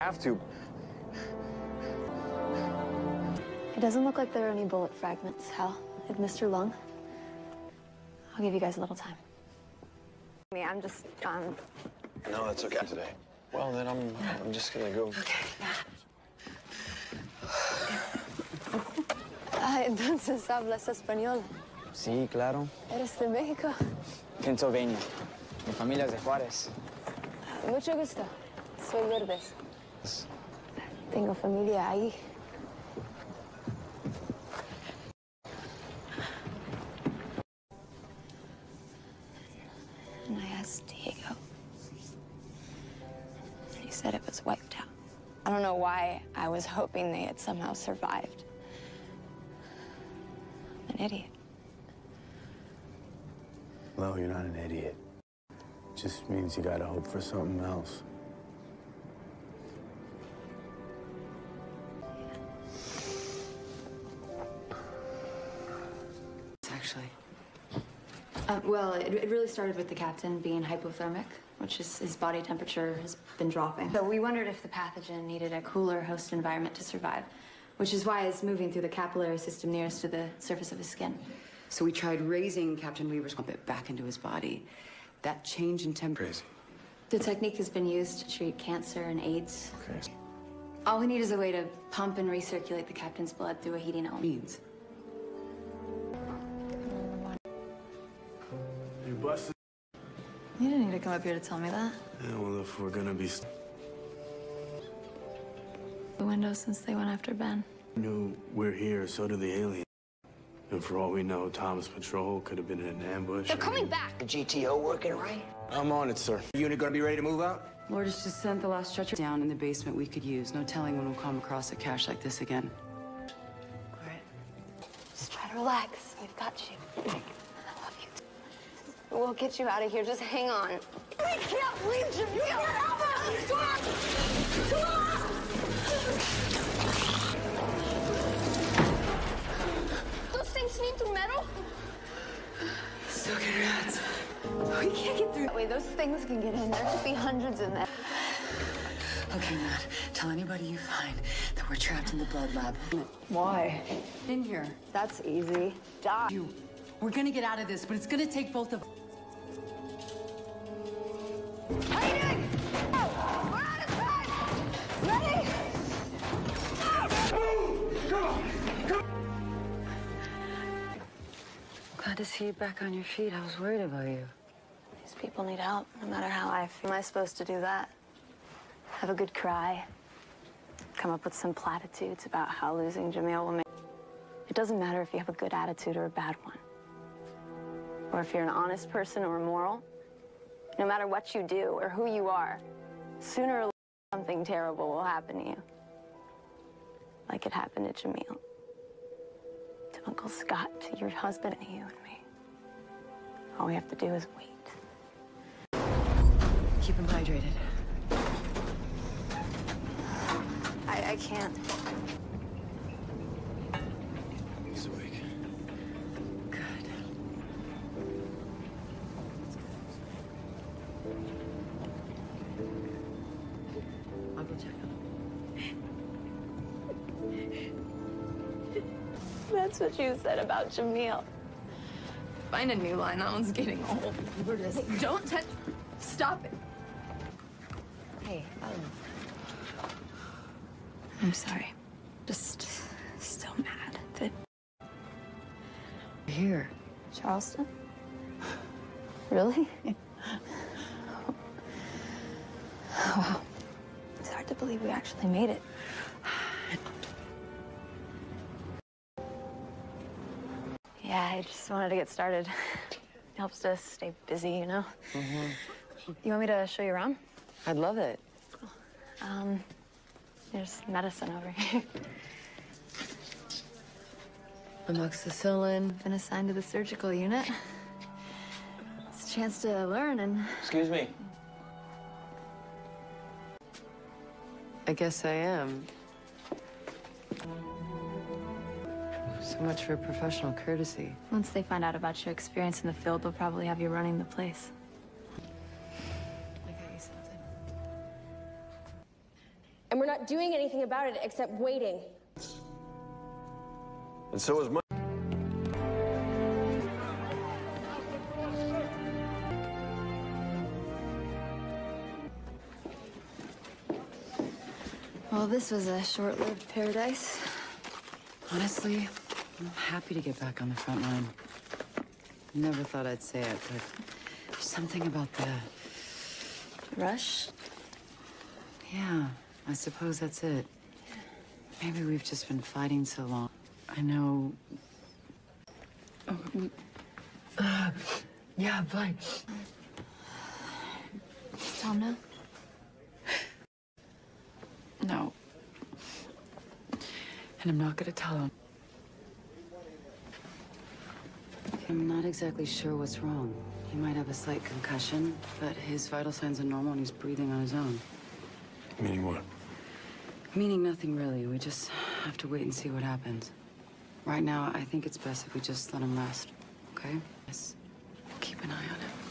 have to. It doesn't look like there are any bullet fragments, Hal. If Mr. Lung. I'll give you guys a little time. Me, I'm just, um, No, that's okay today. Well, then I'm, I'm just gonna go. Okay, Ah, entonces hablas español. Sí, claro. ¿Eres de México? Pennsylvania. Mi familia es de Juárez. Mucho gusto. Soy Lourdes. Tengo familia ahí. And I asked Diego. And he said it was wiped out. I don't know why I was hoping they had somehow survived. I'm an idiot. Well, you're not an idiot. It Just means you gotta hope for something else. Well, it, it really started with the captain being hypothermic, which is his body temperature has been dropping. So we wondered if the pathogen needed a cooler host environment to survive, which is why it's moving through the capillary system nearest to the surface of his skin. So we tried raising Captain Weaver's bit back into his body. That change in temperature. Crazy. The technique has been used to treat cancer and AIDS. Okay. All we need is a way to pump and recirculate the captain's blood through a heating element. Means. You. You didn't need to come up here to tell me that. Yeah, well, if we're gonna be. The window since they went after Ben. knew we're here, so do the aliens. And for all we know, Tom's Patrol could have been in an ambush. They're coming back. The GTO working right? I'm on it, sir. Unit gonna be ready to move out? Lourdes just sent the last stretcher down in the basement we could use. No telling when we'll come across a cache like this again. All right. Just try to relax. We've got you. I love you. We'll get you out of here. Just hang on. We can't leave Jamil. Come on. Come on. Those things need through metal? Soaking rats. We can't get through that way. Those things can get in. There could be hundreds in there. Okay, Matt. Tell anybody you find that we're trapped in the blood lab. Why? In here. That's easy. Die. You. We're gonna get out of this, but it's gonna take both of How to see you back on your feet. I was worried about you. These people need help, no matter how I feel. Am I supposed to do that? Have a good cry? Come up with some platitudes about how losing Jamil will make... It doesn't matter if you have a good attitude or a bad one. Or if you're an honest person or immoral. No matter what you do or who you are, sooner or later something terrible will happen to you. Like it happened to Jamil. To Uncle Scott, to your husband, and you and me. All we have to do is wait. Keep him hydrated. I, I can't. That's what you said about Jamil. Find a new line. That one's getting old. We're just don't touch. Stop it. Hey, um, I'm sorry. Just still mad that Here. Charleston. Really? wow. It's hard to believe we actually made it. Yeah, I just wanted to get started. Helps to stay busy, you know? Mm -hmm. You want me to show you around? I'd love it. Um, there's medicine over here. Amoxicillin. Been assigned to the surgical unit. It's a chance to learn and Excuse me. I guess I am. So much for professional courtesy. once they find out about your experience in the field, they'll probably have you running the place. I got you something. And we're not doing anything about it except waiting. And so is my. Well, this was a short-lived paradise. Honestly, I'm happy to get back on the front line. Never thought I'd say it, but there's something about the. Rush? Yeah, I suppose that's it. Maybe we've just been fighting so long. I know. Uh, yeah, fine. Does Tom know? No. And I'm not gonna tell him. I'm not exactly sure what's wrong. He might have a slight concussion, but his vital signs are normal and he's breathing on his own. Meaning what? Meaning nothing really. We just have to wait and see what happens. Right now, I think it's best if we just let him rest. Okay? Yes. We'll Keep an eye on him.